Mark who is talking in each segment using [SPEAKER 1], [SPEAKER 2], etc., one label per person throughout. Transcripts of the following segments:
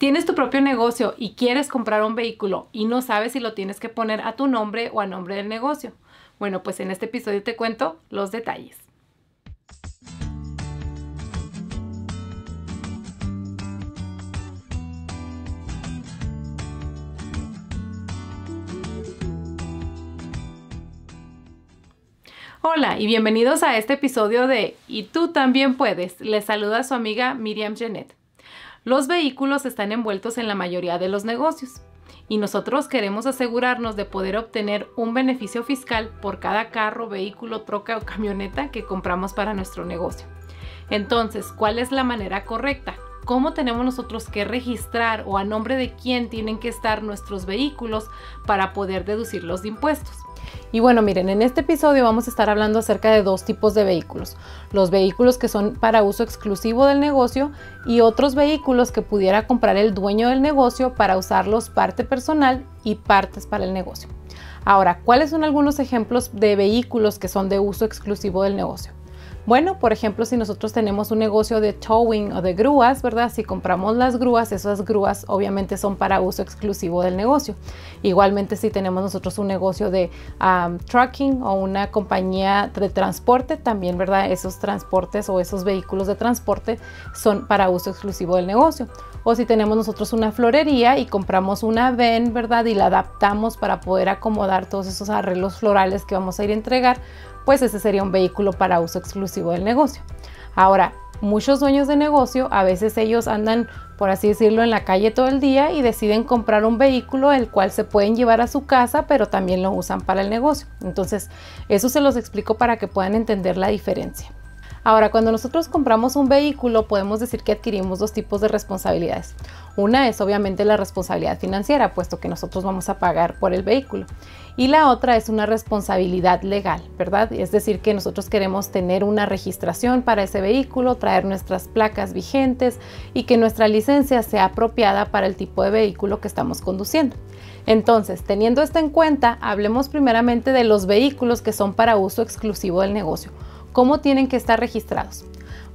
[SPEAKER 1] Tienes tu propio negocio y quieres comprar un vehículo y no sabes si lo tienes que poner a tu nombre o a nombre del negocio. Bueno, pues en este episodio te cuento los detalles. Hola y bienvenidos a este episodio de Y tú también puedes. Les saluda su amiga Miriam Genet. Los vehículos están envueltos en la mayoría de los negocios y nosotros queremos asegurarnos de poder obtener un beneficio fiscal por cada carro, vehículo, troca o camioneta que compramos para nuestro negocio. Entonces, ¿cuál es la manera correcta? ¿Cómo tenemos nosotros que registrar o a nombre de quién tienen que estar nuestros vehículos para poder deducirlos de impuestos? Y bueno, miren, en este episodio vamos a estar hablando acerca de dos tipos de vehículos. Los vehículos que son para uso exclusivo del negocio y otros vehículos que pudiera comprar el dueño del negocio para usarlos parte personal y partes para el negocio. Ahora, ¿cuáles son algunos ejemplos de vehículos que son de uso exclusivo del negocio? Bueno, por ejemplo, si nosotros tenemos un negocio de towing o de grúas, ¿verdad? Si compramos las grúas, esas grúas obviamente son para uso exclusivo del negocio. Igualmente, si tenemos nosotros un negocio de trucking o una compañía de transporte, también, ¿verdad? Esos transportes o esos vehículos de transporte son para uso exclusivo del negocio. O si tenemos nosotros una florería y compramos una ven, ¿verdad? Y la adaptamos para poder acomodar todos esos arreglos florales que vamos a ir a entregar, pues ese sería un vehículo para uso exclusivo del negocio. Ahora, muchos dueños de negocio, a veces ellos andan, por así decirlo, en la calle todo el día y deciden comprar un vehículo el cual se pueden llevar a su casa, pero también lo usan para el negocio. Entonces, eso se los explico para que puedan entender la diferencia. Ahora, cuando nosotros compramos un vehículo, podemos decir que adquirimos dos tipos de responsabilidades. Una es obviamente la responsabilidad financiera, puesto que nosotros vamos a pagar por el vehículo. Y la otra es una responsabilidad legal, ¿verdad? Es decir, que nosotros queremos tener una registración para ese vehículo, traer nuestras placas vigentes y que nuestra licencia sea apropiada para el tipo de vehículo que estamos conduciendo. Entonces, teniendo esto en cuenta, hablemos primeramente de los vehículos que son para uso exclusivo del negocio ¿Cómo tienen que estar registrados?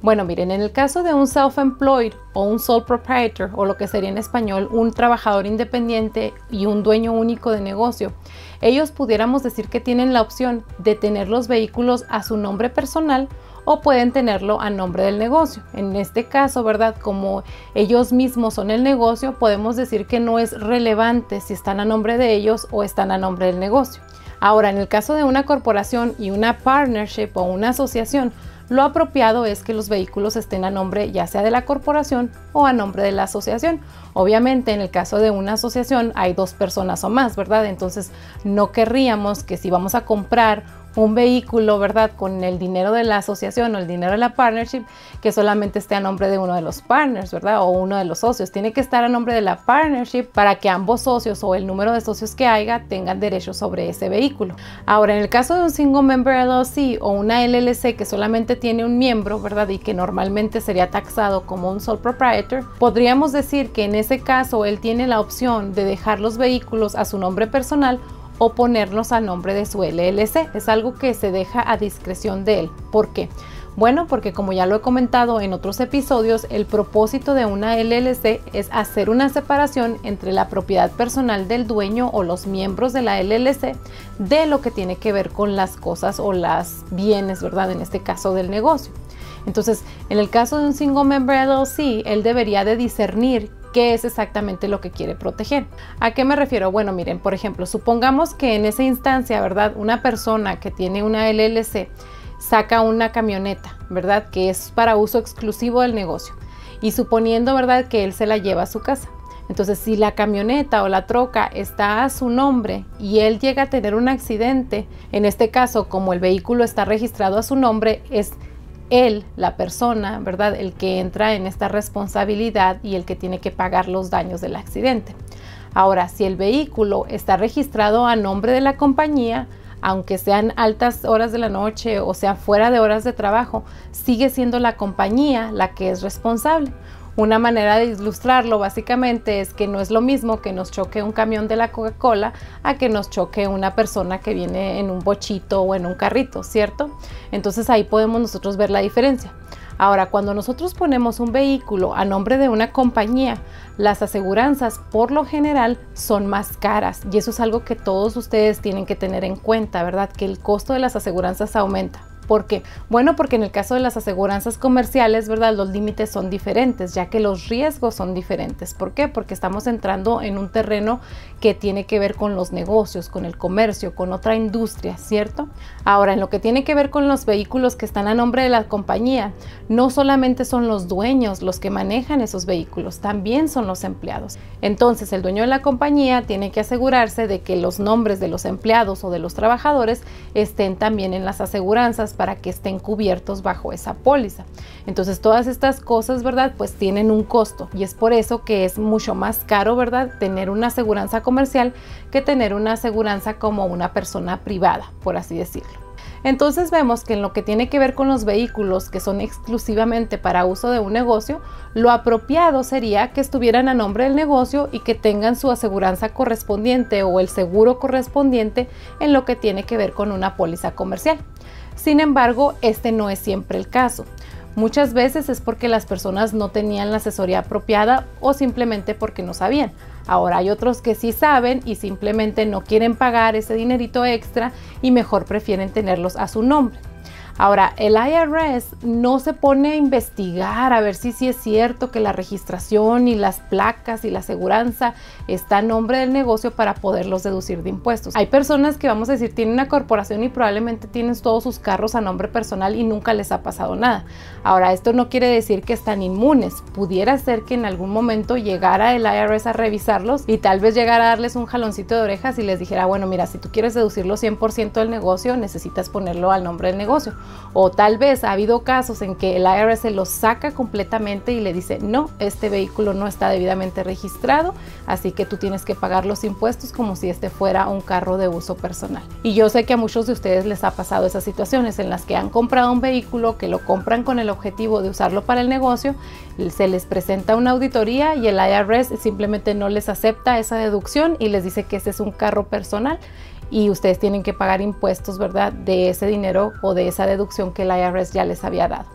[SPEAKER 1] Bueno, miren, en el caso de un self-employed o un sole proprietor o lo que sería en español un trabajador independiente y un dueño único de negocio, ellos pudiéramos decir que tienen la opción de tener los vehículos a su nombre personal o pueden tenerlo a nombre del negocio. En este caso, ¿verdad? Como ellos mismos son el negocio, podemos decir que no es relevante si están a nombre de ellos o están a nombre del negocio. Ahora, en el caso de una corporación y una partnership o una asociación, lo apropiado es que los vehículos estén a nombre ya sea de la corporación o a nombre de la asociación. Obviamente en el caso de una asociación hay dos personas o más, ¿verdad? Entonces no querríamos que si vamos a comprar un vehículo, ¿verdad? Con el dinero de la asociación o el dinero de la partnership, que solamente esté a nombre de uno de los partners, ¿verdad? O uno de los socios. Tiene que estar a nombre de la partnership para que ambos socios o el número de socios que haya tengan derecho sobre ese vehículo. Ahora, en el caso de un single member LLC o una LLC que solamente tiene un miembro, ¿verdad? Y que normalmente sería taxado como un sole proprietor, podríamos decir que en ese caso él tiene la opción de dejar los vehículos a su nombre personal o ponerlos a nombre de su LLC. Es algo que se deja a discreción de él. ¿Por qué? Bueno, porque como ya lo he comentado en otros episodios, el propósito de una LLC es hacer una separación entre la propiedad personal del dueño o los miembros de la LLC de lo que tiene que ver con las cosas o las bienes, ¿verdad? En este caso del negocio. Entonces, en el caso de un single member LLC, él debería de discernir qué es exactamente lo que quiere proteger. ¿A qué me refiero? Bueno, miren, por ejemplo, supongamos que en esa instancia, ¿verdad? Una persona que tiene una LLC saca una camioneta, ¿verdad? Que es para uso exclusivo del negocio. Y suponiendo, ¿verdad? Que él se la lleva a su casa. Entonces, si la camioneta o la troca está a su nombre y él llega a tener un accidente, en este caso, como el vehículo está registrado a su nombre, es él, la persona, ¿verdad? El que entra en esta responsabilidad y el que tiene que pagar los daños del accidente. Ahora, si el vehículo está registrado a nombre de la compañía, aunque sean altas horas de la noche o sea fuera de horas de trabajo, sigue siendo la compañía la que es responsable. Una manera de ilustrarlo básicamente es que no es lo mismo que nos choque un camión de la Coca-Cola a que nos choque una persona que viene en un bochito o en un carrito, ¿cierto? Entonces ahí podemos nosotros ver la diferencia. Ahora, cuando nosotros ponemos un vehículo a nombre de una compañía, las aseguranzas por lo general son más caras y eso es algo que todos ustedes tienen que tener en cuenta, ¿verdad? Que el costo de las aseguranzas aumenta. ¿Por qué? Bueno, porque en el caso de las aseguranzas comerciales, ¿verdad? Los límites son diferentes, ya que los riesgos son diferentes. ¿Por qué? Porque estamos entrando en un terreno que tiene que ver con los negocios, con el comercio, con otra industria, ¿cierto? Ahora, en lo que tiene que ver con los vehículos que están a nombre de la compañía, no solamente son los dueños los que manejan esos vehículos, también son los empleados. Entonces, el dueño de la compañía tiene que asegurarse de que los nombres de los empleados o de los trabajadores estén también en las aseguranzas para que estén cubiertos bajo esa póliza. Entonces todas estas cosas, ¿verdad? Pues tienen un costo y es por eso que es mucho más caro, ¿verdad? Tener una aseguranza comercial que tener una aseguranza como una persona privada, por así decirlo. Entonces vemos que en lo que tiene que ver con los vehículos que son exclusivamente para uso de un negocio, lo apropiado sería que estuvieran a nombre del negocio y que tengan su aseguranza correspondiente o el seguro correspondiente en lo que tiene que ver con una póliza comercial. Sin embargo, este no es siempre el caso. Muchas veces es porque las personas no tenían la asesoría apropiada o simplemente porque no sabían. Ahora hay otros que sí saben y simplemente no quieren pagar ese dinerito extra y mejor prefieren tenerlos a su nombre. Ahora, el IRS no se pone a investigar a ver si, si es cierto que la registración y las placas y la aseguranza está a nombre del negocio para poderlos deducir de impuestos. Hay personas que, vamos a decir, tienen una corporación y probablemente tienen todos sus carros a nombre personal y nunca les ha pasado nada. Ahora, esto no quiere decir que están inmunes. Pudiera ser que en algún momento llegara el IRS a revisarlos y tal vez llegara a darles un jaloncito de orejas y les dijera, bueno, mira, si tú quieres deducirlo 100% del negocio, necesitas ponerlo al nombre del negocio. O tal vez ha habido casos en que el IRS lo saca completamente y le dice, no, este vehículo no está debidamente registrado, así que tú tienes que pagar los impuestos como si este fuera un carro de uso personal. Y yo sé que a muchos de ustedes les ha pasado esas situaciones en las que han comprado un vehículo que lo compran con el objetivo de usarlo para el negocio, se les presenta una auditoría y el IRS simplemente no les acepta esa deducción y les dice que ese es un carro personal y ustedes tienen que pagar impuestos, ¿verdad? De ese dinero o de esa deducción que el IRS ya les había dado.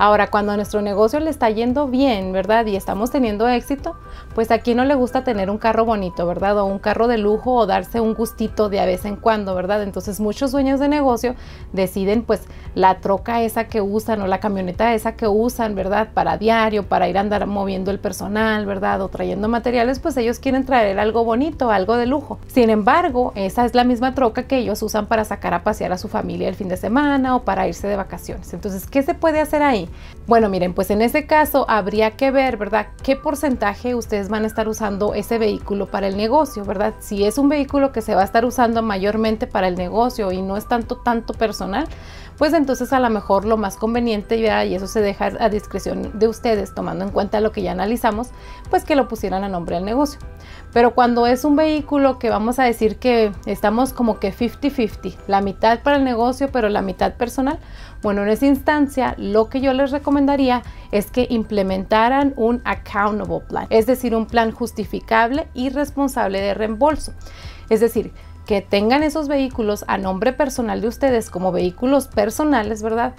[SPEAKER 1] Ahora, cuando a nuestro negocio le está yendo bien, ¿verdad? Y estamos teniendo éxito, pues aquí no le gusta tener un carro bonito, ¿verdad? O un carro de lujo o darse un gustito de a vez en cuando, ¿verdad? Entonces muchos dueños de negocio deciden pues la troca esa que usan o la camioneta esa que usan, ¿verdad? Para diario, para ir a andar moviendo el personal, ¿verdad? O trayendo materiales, pues ellos quieren traer algo bonito, algo de lujo. Sin embargo, esa es la misma troca que ellos usan para sacar a pasear a su familia el fin de semana o para irse de vacaciones. Entonces, ¿qué se puede hacer ahí? Bueno, miren, pues en ese caso habría que ver, ¿verdad? ¿Qué porcentaje ustedes van a estar usando ese vehículo para el negocio, ¿verdad? Si es un vehículo que se va a estar usando mayormente para el negocio y no es tanto, tanto personal, pues entonces a lo mejor lo más conveniente, y eso se deja a discreción de ustedes, tomando en cuenta lo que ya analizamos, pues que lo pusieran a nombre del negocio. Pero cuando es un vehículo que vamos a decir que estamos como que 50-50, la mitad para el negocio, pero la mitad personal, bueno, en esa instancia lo que yo les recomendaría es que implementaran un accountable plan, es decir, un plan justificable y responsable de reembolso. Es decir, que tengan esos vehículos a nombre personal de ustedes como vehículos personales, ¿verdad?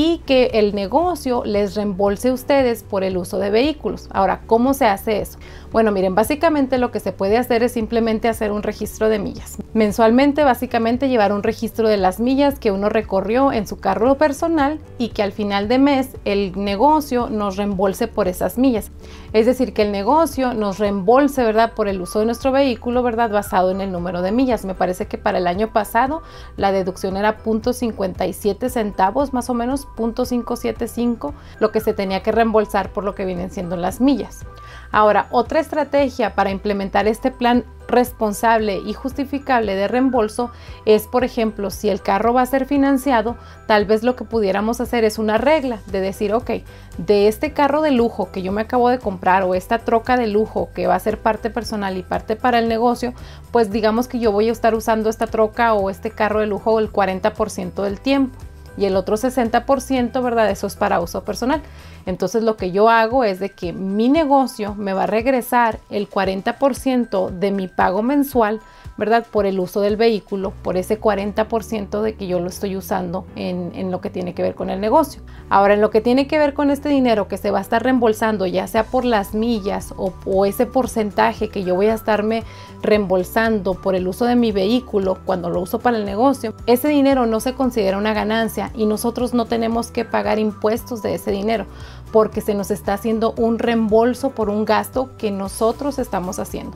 [SPEAKER 1] Y que el negocio les reembolse a ustedes por el uso de vehículos. Ahora, ¿cómo se hace eso? Bueno, miren, básicamente lo que se puede hacer es simplemente hacer un registro de millas. Mensualmente, básicamente llevar un registro de las millas que uno recorrió en su carro personal y que al final de mes el negocio nos reembolse por esas millas. Es decir, que el negocio nos reembolse, ¿verdad? Por el uso de nuestro vehículo, ¿verdad? Basado en el número de millas. Me parece que para el año pasado la deducción era 0.57 centavos más o menos 0.575 lo que se tenía que reembolsar por lo que vienen siendo las millas. Ahora, otra estrategia para implementar este plan responsable y justificable de reembolso es, por ejemplo, si el carro va a ser financiado, tal vez lo que pudiéramos hacer es una regla de decir, ok, de este carro de lujo que yo me acabo de comprar o esta troca de lujo que va a ser parte personal y parte para el negocio, pues digamos que yo voy a estar usando esta troca o este carro de lujo el 40% del tiempo y el otro 60%, ¿verdad? Eso es para uso personal. Entonces lo que yo hago es de que mi negocio me va a regresar el 40% de mi pago mensual ¿verdad? Por el uso del vehículo, por ese 40% de que yo lo estoy usando en, lo que tiene que ver con el negocio. Ahora, en lo que tiene que ver con este dinero que se va a estar reembolsando, ya sea por las millas o, o ese porcentaje que yo voy a estarme reembolsando por el uso de mi vehículo cuando lo uso para el negocio, ese dinero no se considera una ganancia y nosotros no tenemos que pagar impuestos de ese dinero porque se nos está haciendo un reembolso por un gasto que nosotros estamos haciendo.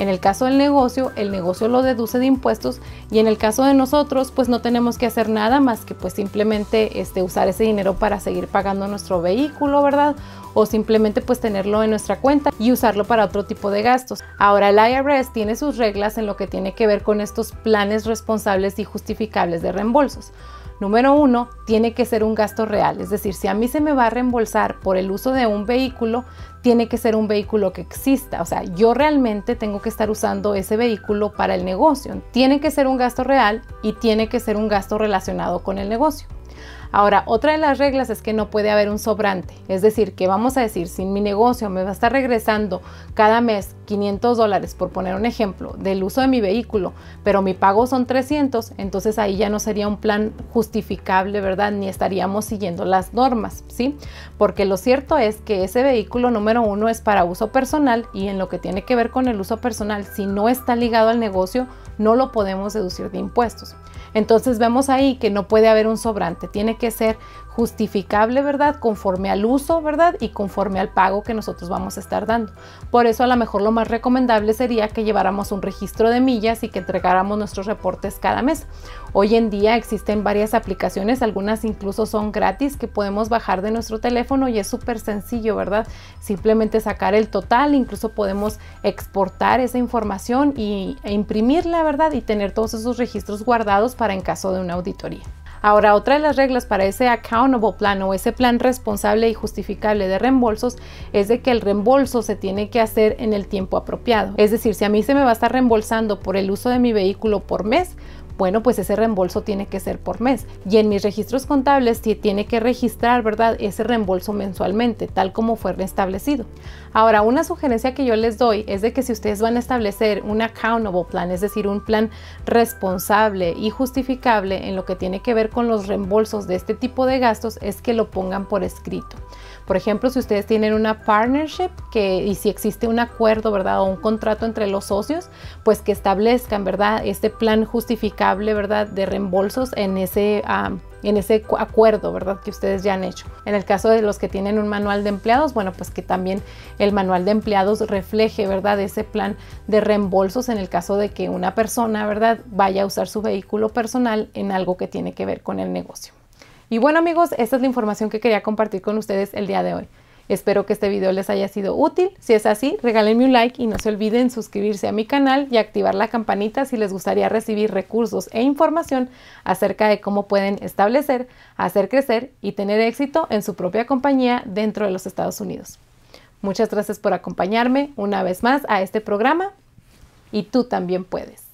[SPEAKER 1] En el caso del negocio, el negocio lo deduce de impuestos y en el caso de nosotros, pues no tenemos que hacer nada más que pues simplemente este, usar ese dinero para seguir pagando nuestro vehículo, ¿verdad? O simplemente pues tenerlo en nuestra cuenta y usarlo para otro tipo de gastos. Ahora el IRS tiene sus reglas en lo que tiene que ver con estos planes responsables y justificables de reembolsos. Número uno, tiene que ser un gasto real, es decir, si a mí se me va a reembolsar por el uso de un vehículo, tiene que ser un vehículo que exista, o sea, yo realmente tengo que estar usando ese vehículo para el negocio. Tiene que ser un gasto real y tiene que ser un gasto relacionado con el negocio. Ahora, otra de las reglas es que no puede haber un sobrante, es decir, que vamos a decir, si mi negocio me va a estar regresando cada mes 500 dólares, por poner un ejemplo, del uso de mi vehículo, pero mi pago son 300, entonces ahí ya no sería un plan justificable, ¿verdad? Ni estaríamos siguiendo las normas, ¿sí? Porque lo cierto es que ese vehículo número uno es para uso personal y en lo que tiene que ver con el uso personal, si no está ligado al negocio, no lo podemos deducir de impuestos. Entonces vemos ahí que no puede haber un sobrante, tiene que ser justificable, ¿verdad? Conforme al uso, ¿verdad? Y conforme al pago que nosotros vamos a estar dando. Por eso a lo mejor lo más recomendable sería que lleváramos un registro de millas y que entregáramos nuestros reportes cada mes. Hoy en día existen varias aplicaciones, algunas incluso son gratis que podemos bajar de nuestro teléfono y es súper sencillo, ¿verdad? Simplemente sacar el total, incluso podemos exportar esa información y, e imprimirla, ¿verdad? Y tener todos esos registros guardados para en caso de una auditoría. Ahora, otra de las reglas para ese accountable plan o ese plan responsable y justificable de reembolsos es de que el reembolso se tiene que hacer en el tiempo apropiado. Es decir, si a mí se me va a estar reembolsando por el uso de mi vehículo por mes, bueno, pues ese reembolso tiene que ser por mes. Y en mis registros contables tiene que registrar, ¿verdad? Ese reembolso mensualmente, tal como fue restablecido. Ahora, una sugerencia que yo les doy es de que si ustedes van a establecer un accountable plan, es decir, un plan responsable y justificable en lo que tiene que ver con los reembolsos de este tipo de gastos, es que lo pongan por escrito. Por ejemplo, si ustedes tienen una partnership que, y si existe un acuerdo, ¿verdad? O un contrato entre los socios, pues que establezcan, ¿verdad? Este plan justificable, ¿verdad? De reembolsos en ese... en ese acuerdo, ¿verdad? Que ustedes ya han hecho. En el caso de los que tienen un manual de empleados, bueno, pues que también el manual de empleados refleje, ¿verdad? Ese plan de reembolsos en el caso de que una persona, ¿verdad? Vaya a usar su vehículo personal en algo que tiene que ver con el negocio. Y bueno amigos, esta es la información que quería compartir con ustedes el día de hoy. Espero que este video les haya sido útil. Si es así, regálenme un like y no se olviden suscribirse a mi canal y activar la campanita si les gustaría recibir recursos e información acerca de cómo pueden establecer, hacer crecer y tener éxito en su propia compañía dentro de los Estados Unidos. Muchas gracias por acompañarme una vez más a este programa y tú también puedes.